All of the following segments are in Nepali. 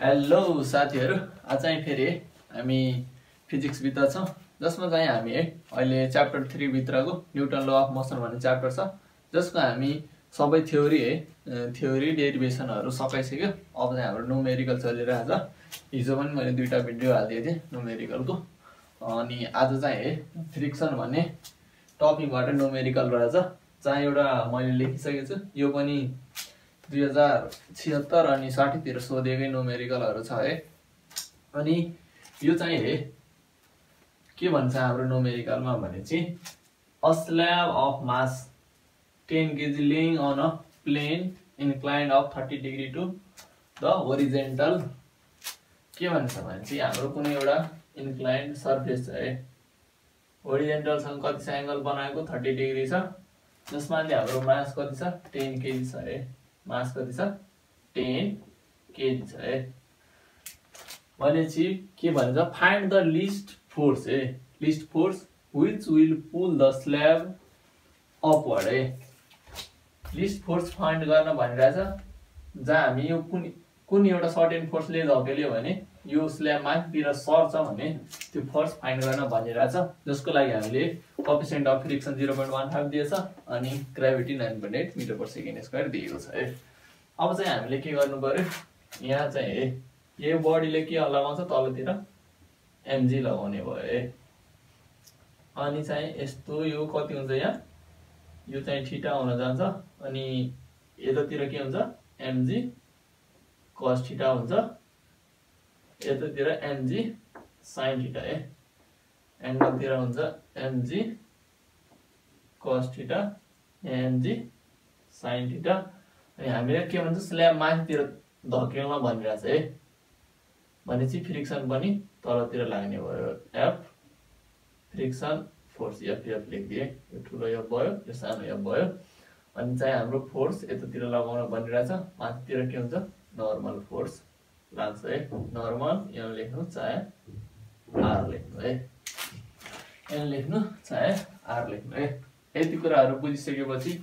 हेलो साथीहरू। आज चाहिँ फेरि हामी फिजिक्सभित्र छौँ। जसमा चाहिँ हामी है अहिले च्याप्टर थ्रीभित्रको न्युटन ल अफ मोसन भन्ने च्याप्टर छ जसको हामी सबै थ्योरी है थ्योरी डेरिभेसनहरू सकाइसक्यो। अब चाहिँ हाम्रो नुमेरिकल चलिरहेको छ। हिजो पनि मैले दुईवटा भिडियो हालिदिएको थिएँ नुमेरिकलको अनि आज चाहिँ है फ्रिक्सन भन्ने टपिकबाट नुमेरिकल रहेछ जहाँ एउटा मैले लेखिसकेको छु यो पनि दुई हजार छिहत्तर अनि साठीतिर सोधेकै नोमेरिकलहरू छ है। अनि यो चाहिँ है के भन्छ हाम्रो नोमेरिकलमा भने चाहिँ a slab of mass ten kg lying on a plane inclined of thirty degree to the horizontal के भन्छ भने चाहिँ हाम्रो कुनै एउटा इन्क्लाइन्ड सर्फेस छ है। ओरिजेन्टलसँग कति छ एङ्गल बनाएको थर्टी डिग्री छ। जसमा चाहिँ हाम्रो मास कति छ टेन केजी छ है। मास कति छ? टेन केजी छ है भनेपछि के भन्छ फाइन्ड द लिस्ट फोर्स है least force which will pull the slab upward है लिस्ट फोर्स फाइन्ड गर्न भनिरहेछ। जहाँ हामी यो कुन कुन एउटा सर्टेन फोर्सले धकेल्यो भने यो स्ल्याब माथितिर सर्छ भने त्यो फोर्स फाइन्ड गर्न भनिरहेछ जसको लागि हामीले coefficient of friction zero point one five दिएछ अनि gravity nine point eight metre per second square दिएको छ है। अब चाहिँ हामीले के गर्नु पऱ्यो? यहाँ चाहिँ है यो बडीले के लगाउँछ? तलतिर एमजी लगाउने भयो है। अनि चाहिँ यस्तो यो कति हुन्छ यहाँ? यो चाहिँ ठिटा हुन जान्छ अनि यतातिर के हुन्छ? एमजी कस ठिटा हुन्छ। यतातिर एमजी साइन ठिटा है एङ्गलतिर हुन्छ एमजी कस ठिटा एमजी साइन ठिटा अनि हामीले के भन्छ स्ल्याब माथितिर धकेल्न भनिरहेछ है भनेपछि फ्रिक्सन पनि तलतिर लाग्ने भयो। F friction force F F लेखिदिएँ। यो ठुलो एफ भयो यो सानो एफ भयो। अनि चाहिँ हाम्रो फोर्स यतातिर लगाउन भनिरहेछ। माथितिर के हुन्छ? नर्मल फोर्स लाग्छ है नर्मल यहाँ लेख्नु चाहे आर लेख्नु है यहाँ लेख्नु चाहे आर लेख्नु है यति कुराहरू बुझिसकेपछि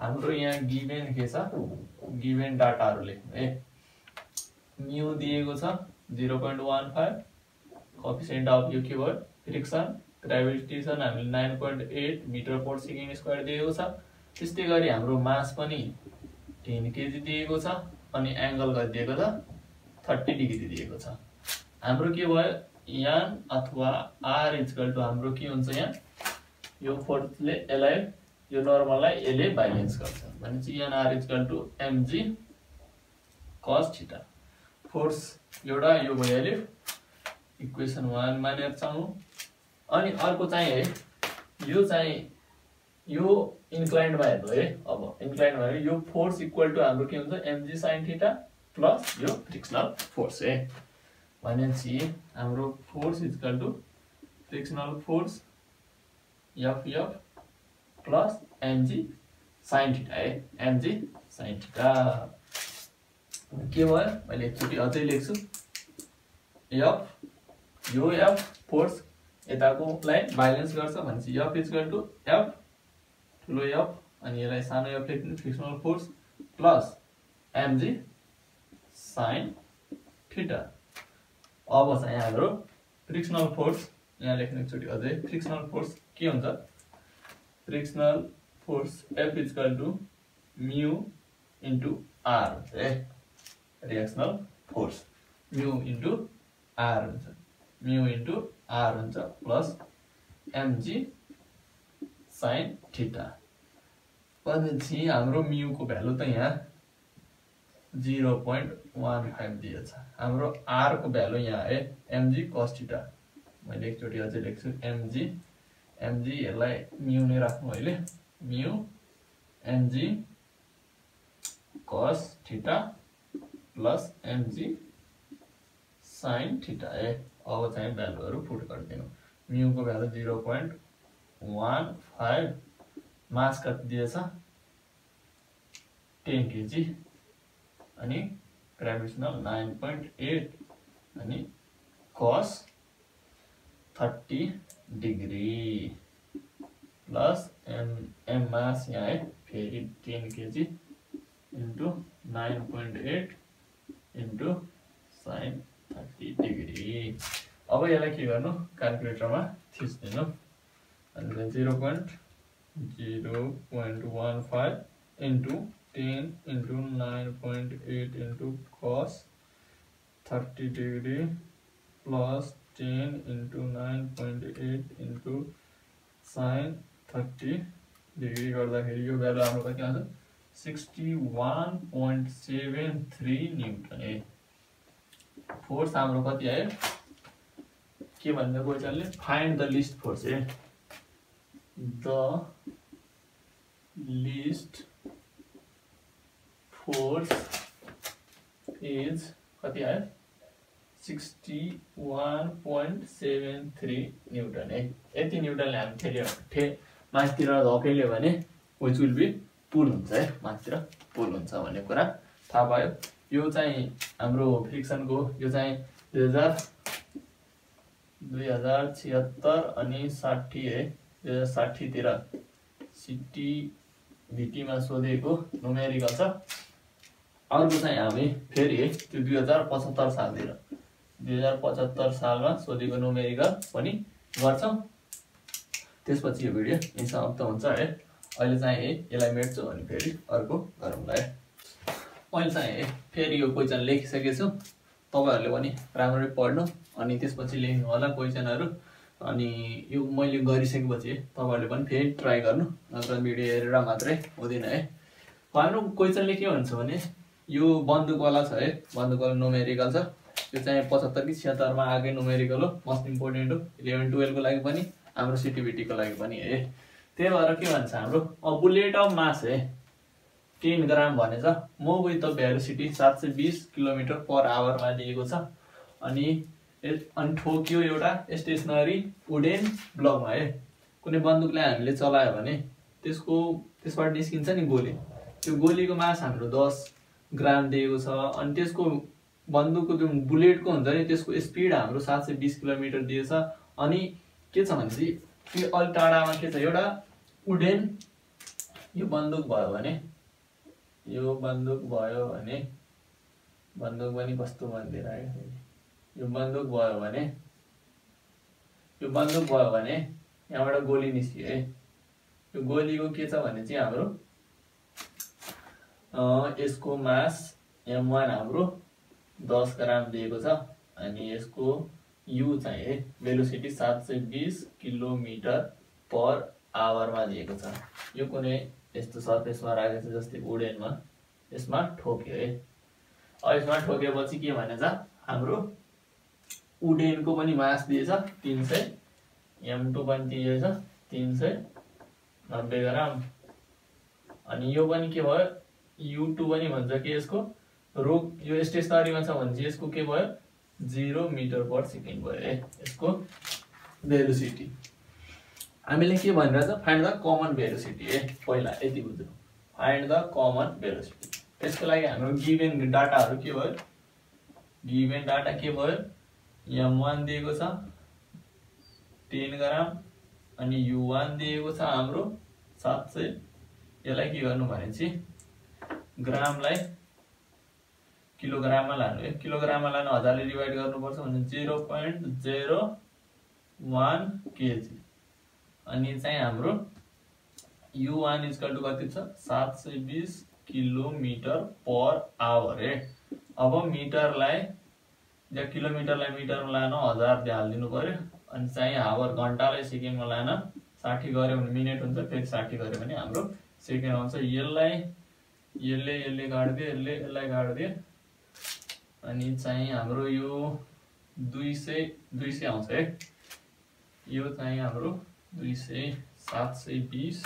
हाम्रो यहाँ गिभेन के छ गिभेन डाटाहरू लेख्नु है म्यु दिएको छ zero point one five coefficient of यो के भयो फ्रिक्सन ग्राभिटेसन हामीले nine point eight metre per second square दिएको छ त्यस्तै गरी हाम्रो मास पनि टेन केजी दिएको छ अनि एङ्गल कति दिएको छ थर्टी डिग्री दिएको छ। हाम्रो के भयो? यान अथवा आर इजकल टु हाम्रो के हुन्छ यहाँ? यो फोर्सले यसलाई यो नर्मललाई यसले बाइलेन्स गर्छ। भनेपछि यान आर इजकल टु एमजी कस छिटा फोर्स एउटा यो भइहाल्यो। इक्वेसन वान मानेर चाहनु अनि अर्को चाहिँ है यो चाहिँ यो इन्क्लाइन्डमा हेर्नु है। अब इन्क्लाइन्ड भयो। यो फोर्स इक्वल टु हाम्रो के हुन्छ? एमजी साइन थिटा प्लस यो फ्रिक्सनल फोर्स है भनेपछि हाम्रो force equal to frictional force F F plus mg sine theta है एमजी साइन थिटा के भयो मैले एकचोटि अझै लेख्छु. एफ यो एफ फोर्स यताकोलाई बाइलेन्स गर्छ भनेपछि एफ इजकल टु एफ ठुलो एफ अनि यसलाई सानो एफ लेख्नु frictional force plus mg sine theta अब चाहिँ हाम्रो फ्रिक्सनल फोर्स यहाँ लेख्नु एकचोटि अझै फ्रिक्सनल फोर्स के हुन्छ? Frictional force F equal to mu into R है reactional force mu into R हुन्छ म्यु इन्टु आर हुन्छ प्लस एमजी साइन थिटा भनेपछि हाम्रो म्युको भ्यालु त यहाँ जिरो पोइन्ट वान फाइभ दिएछ। हाम्रो आरको भ्यालु यहाँ है एमजी कस्टिटा मैले एकचोटि अझै लेख्छु एमजी एमजी यसलाई म्यु नै राख्नु अहिले। Mu mg cos theta plus mg sine theta है अब चाहिँ भ्यालुहरू पुट गरिदिनु। म्युको value zero point one five mass कति दिएछ? Ten kg. अनि ग्राभिटेसनल नाइन पोइन्ट एट अनि cos thirty degree plus M M mass यहाँ है फेरि ten kg into nine point eight into sine thirty degree अब यसलाई के गर्नु? क्यालकुलेटरमा थिचिदिनु। Zero point zero point one five ten into nine point eight into cos thirty degree plus ten into nine point eight into sine thirty degree गर्दाखेरि यो भ्यालु कति आउँछ sixty one point seven three newton uh force हाम्रो कति आयो के भन्छ क्वेसनले find the least force uh the least force is कति आयो? Sixty one point seven three newton है? यति न्युटनले हामी ठेल्यो ठे माथितिर धकेल्यो भने विच विल बी पुल हुन्छ है? माथितिर पुल हुन्छ भन्ने कुरा थाहा भयो। यो चाहिँ हाम्रो फ्रिक्सनको यो चाहिँ दुई हजार दुई हजार छिहत्तर अनि साठी है? दुई हजार साठीतिर सिटी भिटीमा सोधेको नुमेरिकल छ। अर्को चाहिँ हामी फेरि त्यो दुई हजार पचहत्तर सालतिर। दुई हजार पचहत्तर सालमा सोधेको नुमेरिकल पनि गर्छौँ। त्यसपछि यो भिडियो यहीँ समाप्त हुन्छ है। अहिले चाहिँ है यसलाई मेट्छु अनि फेरि अर्को गरौँला है मैले चाहिँ फेरि यो क्वेसन लेखिसकेको छु तपाईँहरूले पनि राम्ररी पढ्नु अनि त्यसपछि लेख्नु होला क्वेसनहरू अनि यो मैले गरिसकेपछि तपाईँहरूले पनि फेरि ट्राई गर्नु। नत्र भिडियो हेरेर मात्रै हुँदैन है। हाम्रो क्वेसनले के भन्छ भने यो बन्दुकवाला छ है? बन्दुकवाला नोमेरिकल छ। यो चाहिँ पचहत्तर कि छिहत्तरमा आएकै नोमेरिकल हो मोस्ट इम्पोर्टेन्ट हो। इलेभेन टुवेल्भको लागि पनि हाम्रो सिटिभिटीको लागि पनि है? त्यही भएर के भन्छ हाम्रो? अ बुलेट अफ मास है? टेन ग्राम भनेछ मोब विथ द भ्यालोसिटी सात सय बिस किलोमिटर पर आवरमा दिएको छ। अनि अनि ठोक्यो एउटा स्टेसनरी वुडेन ब्लकमा है? कुनै बन्दुकलाई हामीले चलायो भने त्यसको त्यसबाट निस्किन्छ नि गोली। त्यो गोलीको मास हाम्रो दस ग्राम दिएको छ अनि त्यसको बन्दुकको जुन बुलेटको हुन्छ नि त्यसको स्पिड हाम्रो सात सय बिस किलोमिटर दिएछ। अनि के छ भने चाहिँ त्यो अलिक टाढामा के छ एउटा वुडेन यो बन्दुक भयो भने यो बन्दुक भयो भने बन्दुक पनि कस्तो आयो यो बन्दुक भयो भने यो बन्दुक भयो भने यहाँबाट गोली निस्क्यो है। यो गोलीको के छ भने चाहिँ हाम्रो यसको मास एम वान हाम्रो दस ग्राम दिएको छ अनि यसको यु चाहिँ है भेलोसिटी सात सय बिस किलोमिटर पर आवरमा दिएको छ। यो कुनै यस्तो सर्फेसमा राखेको छ जस्तै वुडेनमा यसमा ठोक्यो है। यसमा ठोकेपछि के भनेछ हाम्रो उडेनको पनि मास दिएछ तिन सय एम टू पनि दिएछ तिन सय नब्बे ग्राम। अनि यो पनि के भयो? यु टू पनि भन्छ कि यसको? रोग, यो स्टेसनरीमा छ के भयो? जिरो मिटर पर सेकेन्ड भयो है हामीले के फाइन्ड द कमन भेलोसिटी है। पहिला यति बुझ्नु। फाइन्ड द कमन भेलोसिटी त्यसको लागि हाम्रो गिभेन डाटाहरू के भयो? डाटा के भयो? एम वान दिएको टेन ग्राम यु वान छ हाम्रो सात भने चाहिँ ग्रामलाई किलोग्राममा लानु। है किलोग्राममा लानु हजारले डिभाइड गर्नुपर्छ भने zero point zero one kg अनि चाहिँ हाम्रो यु वान इजकल टु कति छ? सात सय बिस किलोमिटर पर आवर है अब मिटरलाई या किलोमिटरलाई मिटरमा लान हजार हालिदिनु पऱ्यो। अनि चाहिँ आवर घन्टालाई सेकेन्डमा लान साठी गऱ्यो भने मिनट हुन्छ फेरि साठी गऱ्यो भने हाम्रो सेकेन्ड आउँछ। यसलाई यसले यसले गाडिदियो यसले यसलाई गाडिदियो अनि चाहिँ हाम्रो यो दुई सय दुई सय आउँछ है यो चाहिँ हाम्रो दुई सय सात सय बिस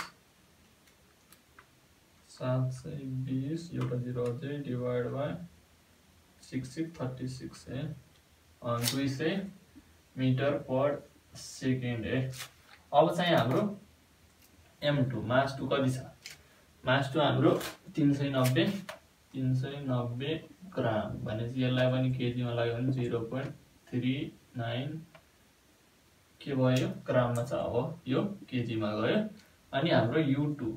सात सय बिस एउटा जिरो अझै divide by six six thirty six है दुई सय मिटर पर सेकेन्ड है अब चाहिँ हाम्रो एम टू मास टू कति छ मास टू हाम्रो तिन सय नब्बे तिन सय नब्बे ग्राम। भनेपछि यसलाई पनि केजीमा लाग्यो भने जिरो पोइन्ट थ्री नाइन के भयो? ग्राममा छ अब यो केजीमा गयो। अनि हाम्रो U two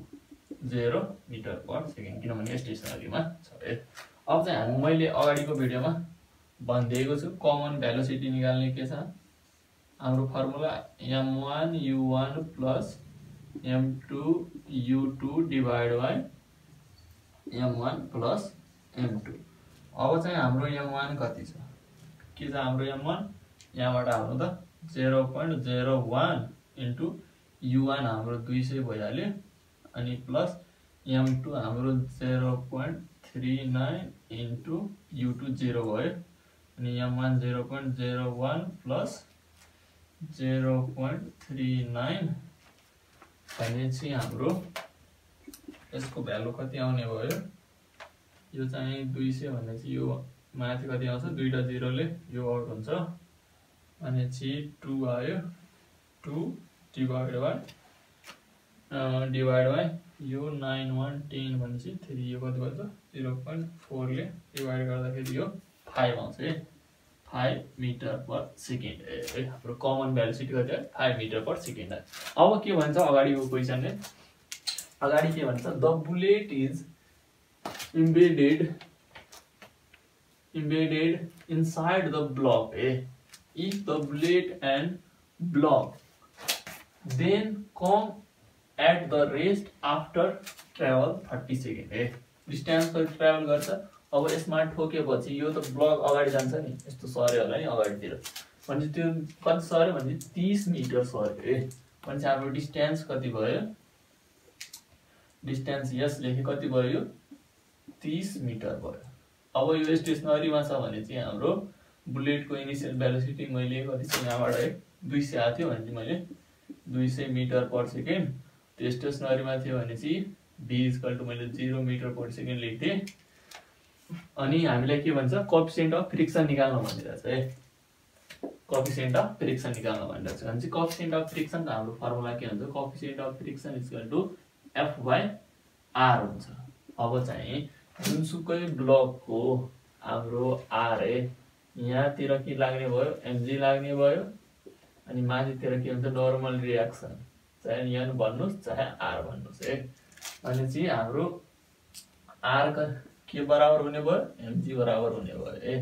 zero metre per second. किनभने स्टेसनरीमा छ अब चाहिँ हामी मैले अगाडिको भिडियोमा भनिदिएको छु कमन भ्यालोसिटी निकाल्ने के छ? हाम्रो formula M one U one plus M two U two divide by M one plus M two अब हाम्रो एम वान कति छ? के छ हाम्रो एम वान त zero point zero one into U one हाम्रो दुई सय भइहाल्यो, अनि प्लस एम टू हाम्रो zero point three nine into U two zero भयो, अनि M one zero point zero one plus zero point three nine भनेपछि हाम्रो यसको भ्यालु कति आउने भयो? यो चाहिँ दुई सय भनेपछि यो माथि कति आउँछ? दुईवटा जिरोले यो आउट हुन्छ। भनेपछि टु आयो two divide by divide by यो नाइन वान टेन भनेपछि थ्री यो कति भन्छ जिरो पोइन्ट फोरले डिभाइड गर्दाखेरि यो फाइभ आउँछ है। Five metre per second uh common velocity कति हो? फाइभ मिटर पर सेकेन्ड अब के भन्छ अगाडिको क्वेसनले अगाडि के the bullet is embedded embedded inside the block uh if the bullet and block then come at the rest after travel thirty second है डिस्टेन्स कति ट्राभल गर्छ अब यसमा ठोकेपछि यो त ब्लक अगाडि जान्छ नि। यस्तो सर्यो होला नि अगाडितिर। भनेपछि त्यो कति सर्यो भने तिस मिटर सर्यो है भनेपछि हाम्रो डिस्टेन्स कति भयो? डिस्टेन्स यस लेखे कति भयो यो? तिस मिटर भयो। अब यो स्टेसनरीमा छ भने चाहिँ हाम्रो बुलेटको इनिसियल भेलोसिटी मैले कति छ यहाँबाट है दुई सय आएको थियो भने चाहिँ मैले दुई सय मिटर पर सेकेन्ड त्यो स्टेसनरीमा थियो भने चाहिँ बी इजकल टु मैले जिरो मिटर पर सेकेन्ड लेख्थेँ अनि हामीलाई के भन्छ कफिसेन्ट अफ फ्रिक्सन निकाल्न भनिरहेछ है कफिसेन्ट अफ फ्रिक्सन निकाल्न भने चाहिँ कफिसेन्ट अफ फ्रिक्सनको हाम्रो फर्मुला के हुन्छ? Coefficient of friction equal to F by R हुन्छ। अब चाहिँ जुनसुकै ब्लकको हाम्रो आर है यहाँतिर के लाग्ने भयो? एमजी लाग्ने भयो। अनि माथितिर के हुन्छ? नर्मल रियाक्सन चाहे यन भन्नुहोस् चाहे आर भन्नुहोस् है अनि चाहिँ हाम्रो आर के बराबर हुने भयो एमजी बराबर हुने भयो है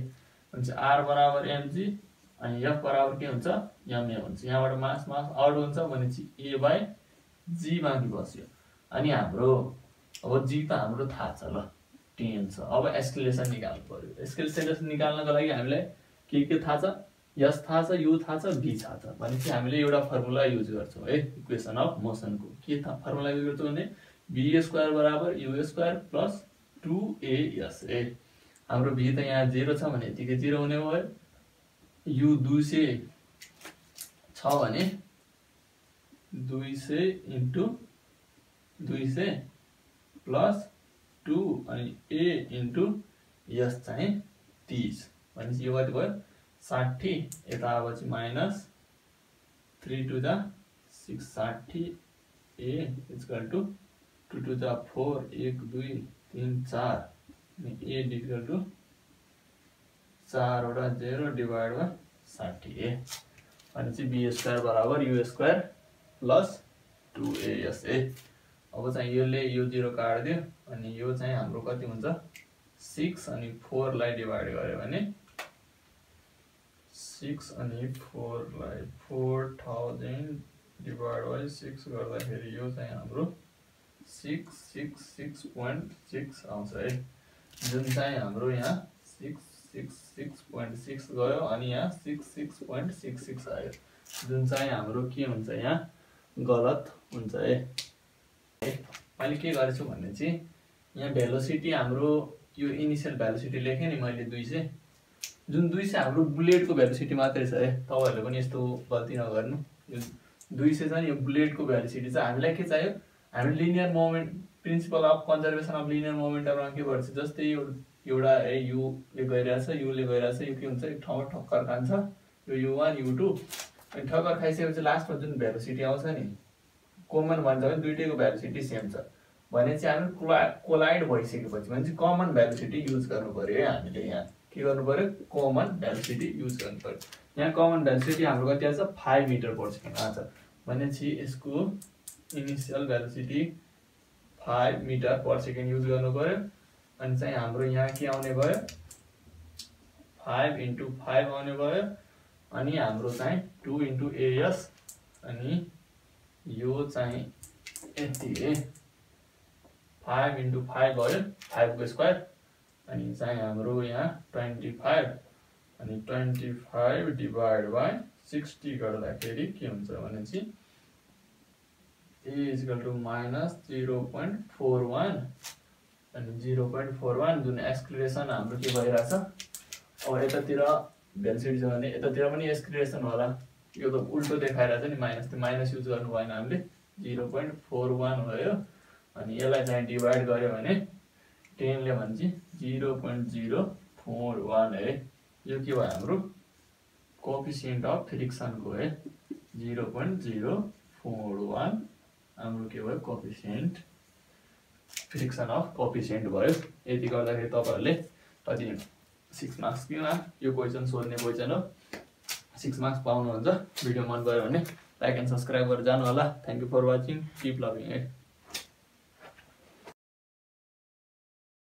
हुन्छ आर बराबर एमजी अनि एफ बराबर के हुन्छ? एमए हुन्छ। यहाँबाट मास मास आउट हुन्छ भनेपछि ए बाई जी माथि बस्यो। अनि हाम्रो अब जी त हाम्रो थाहा छ ल टेन छ। अब एस्कुलेसन निकाल्नु पऱ्यो एस्कुलेसन निकाल्नको लागि हामीलाई के के थाहा छ? यस थाहा छ यो थाहा छ बी थाहा छ। भनेपछि हामीले एउटा फर्मुला युज गर्छौँ है इक्वेसन अफ मोसनको के। फर्मुला युज गर्छौँ भने बी स्क्वायर बराबर U square plus two AS A हाम्रो भी त यहाँ जेरो छ भने यतिकै जिरो हुने भयो। यु दुई सय छ भने दुई सय इन्टु दुई सय प्लस टु अनि ए इन्टु यस चाहिँ तिस। भनेपछि यो कति भयो? साठी। यता अब चाहिँ minus three to the six. साठी A equal to two to the four. एक दुई तिन चार अनि ए डिजिकल टु चारवटा जेरो डिभाइड बाई साठी ए चाहिँ बी स्क्वायर बराबर U square plus two ASA अब चाहिँ यसले यो जिरो काटिदियो अनि यो चाहिँ हाम्रो कति हुन्छ? सिक्स अनि फोरलाई डिभाइड गऱ्यो भने सिक्स अनि फोरलाई four thousand divide by six गर्दाखेरि यो चाहिँ हाम्रो six six six point six आउँछ है। जुन चाहिँ हाम्रो यहाँ six six six point six गयो अनि यहाँ six six point six six आयो। जुन चाहिँ हाम्रो के हुन्छ यहाँ? गलत हुन्छ है। मैले के गरेछु भने चाहिँ यहाँ भेलोसिटी हाम्रो यो इनिसियल भेलोसिटी लेखेँ नि मैले दुई सय जुन दुई सय हाम्रो बुलेटको भ्यालुसिटी मात्रै छ है। तपाईँहरूले पनि यस्तो गल्ती नगर्नु। यो दुई सय छ नि यो बुलेटको भ्यालुसिटी चाहिँ हामीलाई के चाहियो? हामी linear moment principle of conservation of linear मोमेन्टमा के गर्छ जस्तै एउटा है युले गइरहेछ युले गइरहेछ यो के हुन्छ एक ठाउँमा ठक्कर खान्छ यो यु वान यु टू अनि ठक्कर खाइसकेपछि लास्टमा जुन भ्यालुसिटी आउँछ नि कमन भन्छ भने दुइटैको भ्यालुसिटी सेम छ भने चाहिँ हामी कोला कोलाइड भइसकेपछि भने चाहिँ कमन भ्यालुसिटी युज गर्नु पऱ्यो है हामीले यहाँ के गर्नु पऱ्यो कमन भेलोसिटी युज गर्नु पऱ्यो यहाँ कमन भेलोसिटी हाम्रो कति आएको छ फाइभ मिटर पर सेकेन्ड भनेपछि यसको initial velocity five metre per second use गर्नु पऱ्यो। अनि चाहिँ हाम्रो यहाँ के आउने भयो? फाइभ इन्टु फाइभ आउने भयो। अनि हाम्रो चाहिँ टु इन्टु एएस अनि यो चाहिँ यति है फाइभ इन्टु फाइभ भयो। फाइभको स्क्वायर। अनि चाहिँ हाम्रो यहाँ ट्वेन्टी फाइभ। अनि twenty five divide by sixty गर्दाखेरि के हुन्छ भनेपछि equal to minus zero point four one अनि जिरो पोइन्ट फोर वान जुन एक्सक्रिएसन हाम्रो के भइरहेछ? अब यतातिर भेलसिडी छ भने यतातिर पनि एक्सक्रिएसन होला। यो त उल्टो देखाइरहेछ नि माइनस त्यो माइनस युज गर्नु भएन हामीले। जिरो पोइन्ट फोर वान भयो। अनि यसलाई चाहिँ डिभाइड गऱ्यो भने टेनले भन्छ zero point zero four one है। यो के भयो हाम्रो? कोफिसियन्ट अफ फ्रिक्सनको है। Zero point zero four one हाम्रो के भयो कोफिसियन्ट फ्रिक्सन अफ कोफिसियन्ट भयो। यति गर्दाखेरि तपाईँहरूले कति सिक्स मार्क्स किन यो क्वेसन सोध्ने क्वेसन हो। सिक्स मार्क्स पाउनुहुन्छ। भिडियो मन पऱ्यो भने लाइक एन्ड सब्सक्राइब गरेर जानु होला thank you for watching keep loving है